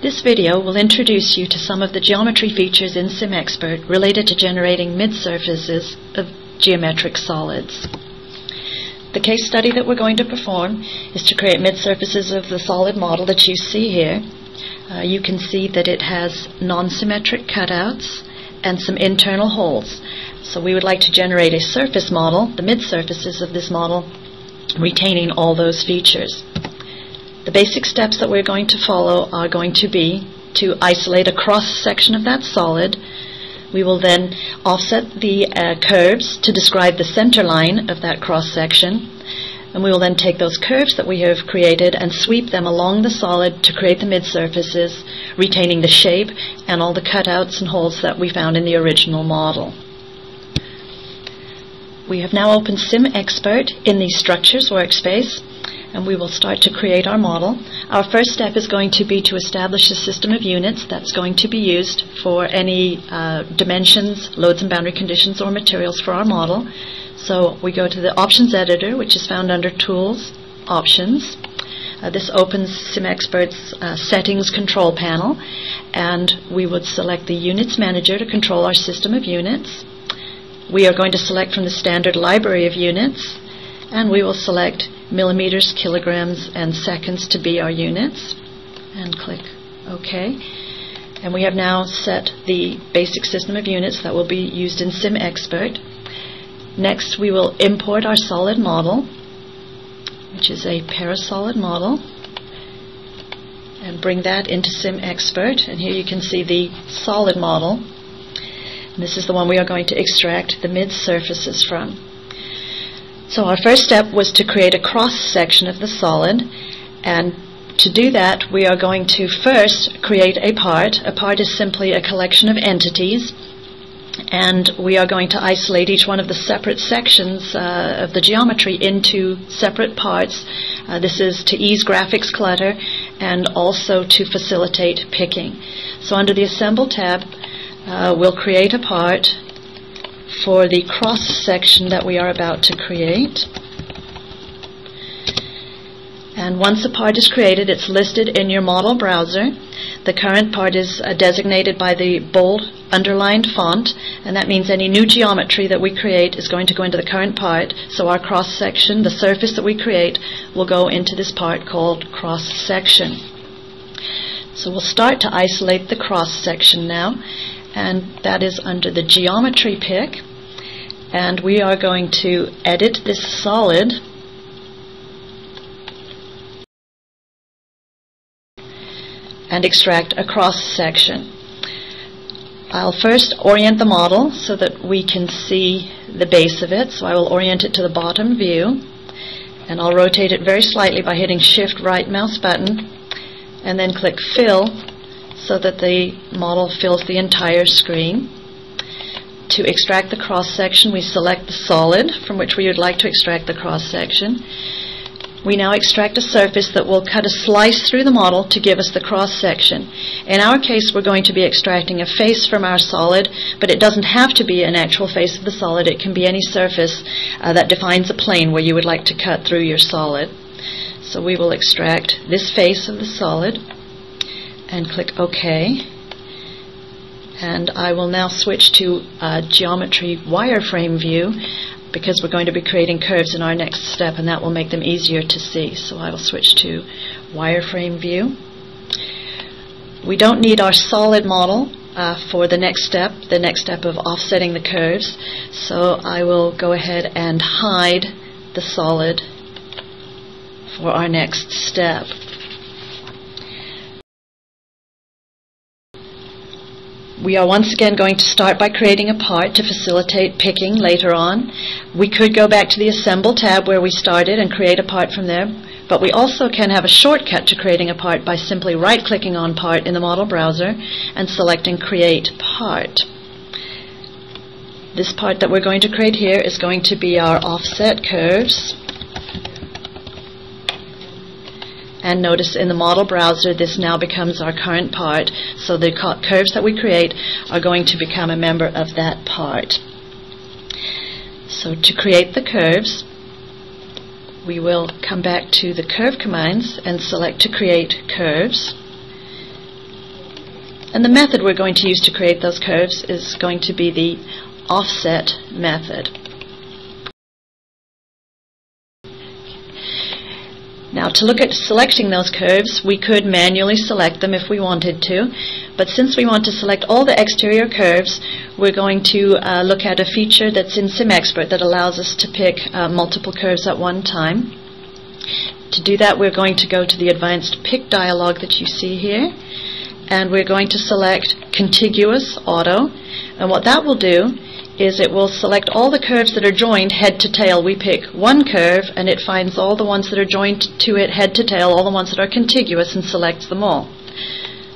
This video will introduce you to some of the geometry features in SimXpert related to generating mid-surfaces of geometric solids. The case study that we're going to perform is to create mid-surfaces of the solid model that you see here. Uh, you can see that it has non-symmetric cutouts and some internal holes. So we would like to generate a surface model, the mid-surfaces of this model, retaining all those features. The basic steps that we're going to follow are going to be to isolate a cross section of that solid. We will then offset the uh, curves to describe the center line of that cross section. And we will then take those curves that we have created and sweep them along the solid to create the mid-surfaces, retaining the shape and all the cutouts and holes that we found in the original model. We have now opened SimXpert in the Structures workspace and we will start to create our model. Our first step is going to be to establish a system of units that's going to be used for any uh, dimensions, loads and boundary conditions, or materials for our model. So we go to the Options Editor, which is found under Tools, Options. Uh, this opens SimXpert's uh, Settings Control Panel, and we would select the Units Manager to control our system of units. We are going to select from the standard library of units, and we will select millimeters, kilograms, and seconds to be our units, and click OK. And we have now set the basic system of units that will be used in SimXpert. Next, we will import our solid model, which is a parasolid model, and bring that into SimXpert. And here you can see the solid model. And this is the one we are going to extract the mid-surfaces from. So our first step was to create a cross section of the solid and to do that we are going to first create a part. A part is simply a collection of entities and we are going to isolate each one of the separate sections uh, of the geometry into separate parts. Uh, this is to ease graphics clutter and also to facilitate picking. So under the Assemble tab, uh, we'll create a part for the cross section that we are about to create. And once a part is created, it's listed in your model browser. The current part is uh, designated by the bold underlined font, and that means any new geometry that we create is going to go into the current part. So our cross section, the surface that we create, will go into this part called cross section. So we'll start to isolate the cross section now, and that is under the geometry pick. And we are going to edit this solid. And extract a cross section. I'll first orient the model so that we can see the base of it. So I will orient it to the bottom view. And I'll rotate it very slightly by hitting shift right mouse button. And then click fill so that the model fills the entire screen. To extract the cross section, we select the solid from which we would like to extract the cross section. We now extract a surface that will cut a slice through the model to give us the cross section. In our case, we're going to be extracting a face from our solid, but it doesn't have to be an actual face of the solid. It can be any surface uh, that defines a plane where you would like to cut through your solid. So we will extract this face of the solid and click OK and I will now switch to a geometry wireframe view because we're going to be creating curves in our next step and that will make them easier to see. So I will switch to wireframe view. We don't need our solid model uh, for the next step, the next step of offsetting the curves. So I will go ahead and hide the solid for our next step. We are once again going to start by creating a part to facilitate picking later on. We could go back to the Assemble tab where we started and create a part from there, but we also can have a shortcut to creating a part by simply right-clicking on Part in the model browser and selecting Create Part. This part that we're going to create here is going to be our offset curves. And notice in the model browser, this now becomes our current part. So the curves that we create are going to become a member of that part. So to create the curves, we will come back to the curve commands and select to create curves. And the method we're going to use to create those curves is going to be the offset method. Now to look at selecting those curves, we could manually select them if we wanted to, but since we want to select all the exterior curves, we're going to uh, look at a feature that's in SimXpert that allows us to pick uh, multiple curves at one time. To do that, we're going to go to the advanced pick dialog that you see here, and we're going to select contiguous auto, and what that will do is it will select all the curves that are joined head to tail. We pick one curve and it finds all the ones that are joined to it head to tail, all the ones that are contiguous, and selects them all.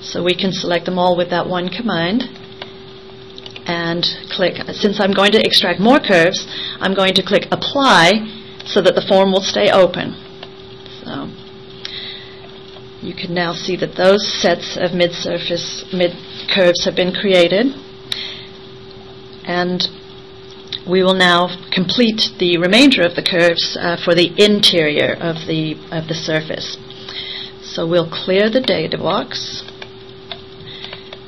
So we can select them all with that one command and click. Since I'm going to extract more curves, I'm going to click Apply so that the form will stay open. So you can now see that those sets of mid-surface mid curves have been created and we will now complete the remainder of the curves uh, for the interior of the of the surface. So we'll clear the data box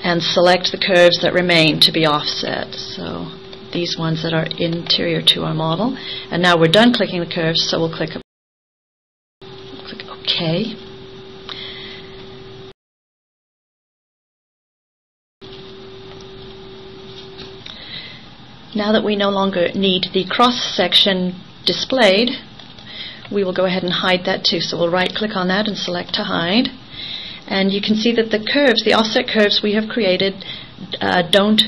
and select the curves that remain to be offset. So these ones that are interior to our model. And now we're done clicking the curves, so we'll click, click OK. Now that we no longer need the cross section displayed, we will go ahead and hide that too. So we'll right click on that and select to hide. And you can see that the curves, the offset curves we have created, uh, don't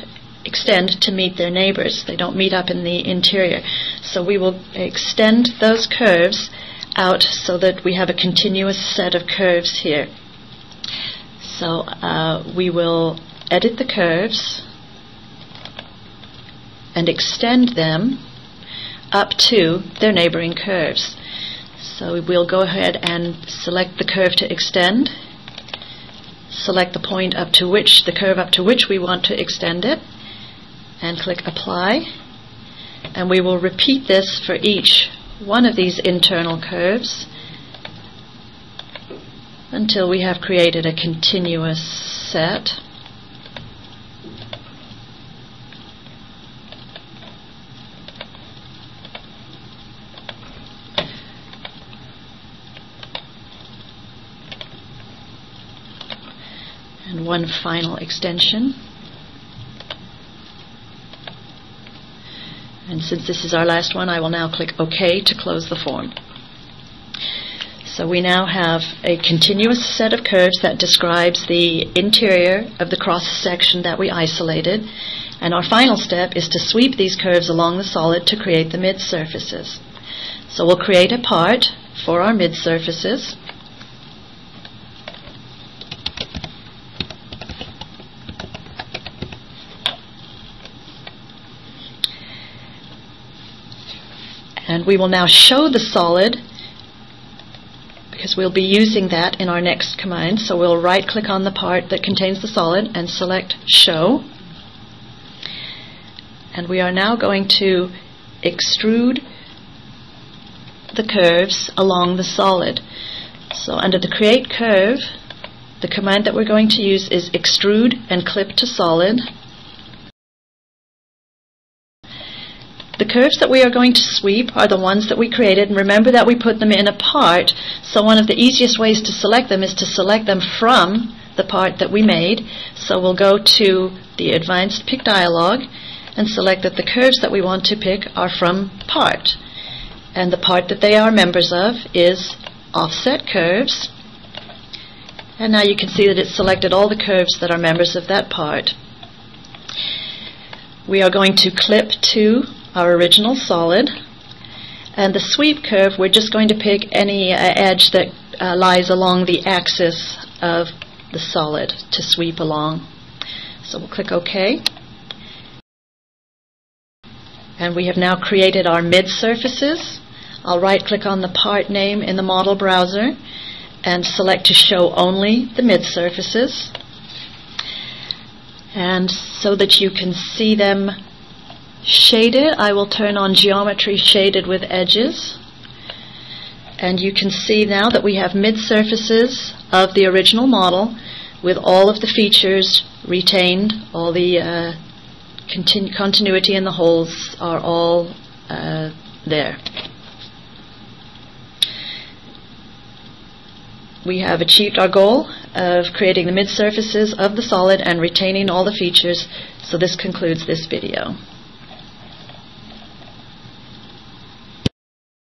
extend to meet their neighbors. They don't meet up in the interior. So we will extend those curves out so that we have a continuous set of curves here. So uh, we will edit the curves and extend them up to their neighboring curves. So we'll go ahead and select the curve to extend, select the point up to which, the curve up to which we want to extend it, and click Apply. And we will repeat this for each one of these internal curves until we have created a continuous set. One final extension. And since this is our last one, I will now click OK to close the form. So we now have a continuous set of curves that describes the interior of the cross section that we isolated. And our final step is to sweep these curves along the solid to create the mid surfaces. So we'll create a part for our mid surfaces. And we will now show the solid because we'll be using that in our next command. So we'll right click on the part that contains the solid and select show. And we are now going to extrude the curves along the solid. So under the create curve, the command that we're going to use is extrude and clip to solid. Curves that we are going to sweep are the ones that we created, and remember that we put them in a part, so one of the easiest ways to select them is to select them from the part that we made. So we'll go to the Advanced Pick dialog and select that the curves that we want to pick are from part. And the part that they are members of is Offset Curves. And now you can see that it's selected all the curves that are members of that part. We are going to clip to our original solid. And the sweep curve, we're just going to pick any uh, edge that uh, lies along the axis of the solid to sweep along. So we'll click OK. And we have now created our mid surfaces. I'll right click on the part name in the model browser and select to show only the mid surfaces. And so that you can see them Shaded, I will turn on geometry shaded with edges. And you can see now that we have mid surfaces of the original model with all of the features retained, all the uh, continu- continuity in the holes are all uh, there. We have achieved our goal of creating the mid surfaces of the solid and retaining all the features, so this concludes this video.